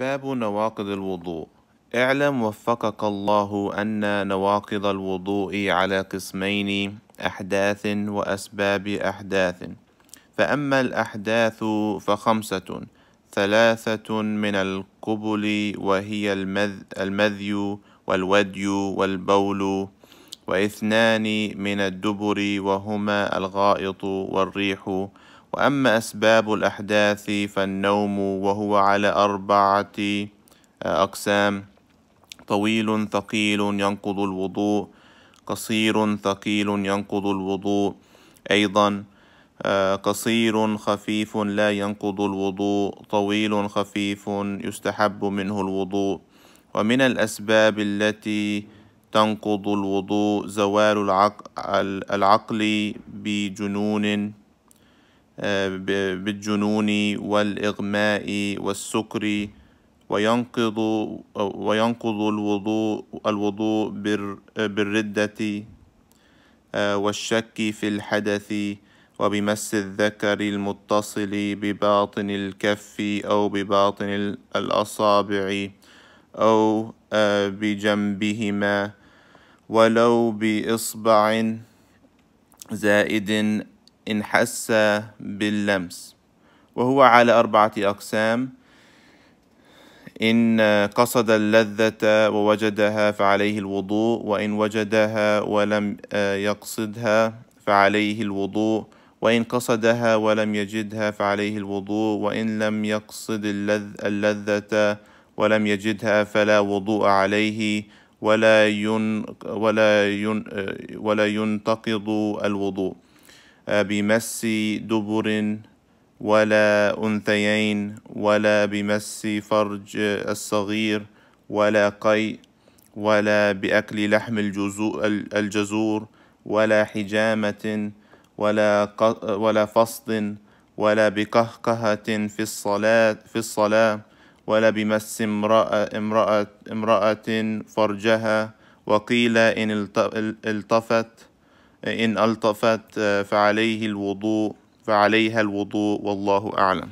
باب نواقض الوضوء. اعلم وفقك الله أن نواقض الوضوء على قسمين أحداث وأسباب أحداث. فأما الأحداث فخمسة. ثلاثة من القبل وهي المذي والودي والبول. واثنان من الدبر وهما الغائط والريح. وأما أسباب الأحداث فالنوم وهو على أربعة أقسام. طويل ثقيل ينقض الوضوء قصير ثقيل ينقض الوضوء. أيضا قصير خفيف لا ينقض الوضوء طويل خفيف يستحب منه الوضوء. ومن الأسباب التي تنقض الوضوء زوال العقل بجنون بالجنون والإغماء والسكر وينقض وينقض الوضوء الوضوء بالردة والشك في الحدث وبمس الذكر المتصل بباطن الكف أو بباطن الأصابع أو بجنبهما ولو بإصبع زائد إن حس باللمس. وهو على أربعة أقسام. إن قصد اللذة ووجدها فعليه الوضوء وإن وجدها ولم يقصدها فعليه الوضوء وإن قصدها ولم يجدها فعليه الوضوء وإن لم يقصد اللذة ولم يجدها فلا وضوء عليه ولا ين ولا ين ولا ينتقض الوضوء. بمس دبر ولا أنثيين ولا بمس فرج الصغير ولا قيء ولا بأكل لحم الجزور ولا حجامة ولا ولا فصد ولا بقهقهة في الصلاة في الصلاة ولا بمس امرأة امرأة امرأة فرجها وقيل إن التفت إن ألطفت فعليه الوضوء فعليها الوضوء والله أعلم.